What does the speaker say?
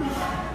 Yeah.